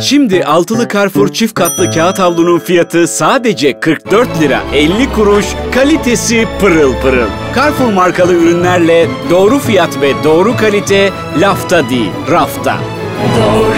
Şimdi altılı Carrefour çift katlı kağıt havlunun fiyatı sadece 44 lira 50 kuruş, kalitesi pırıl pırıl. Carrefour markalı ürünlerle doğru fiyat ve doğru kalite lafta değil, rafta. Doğrusu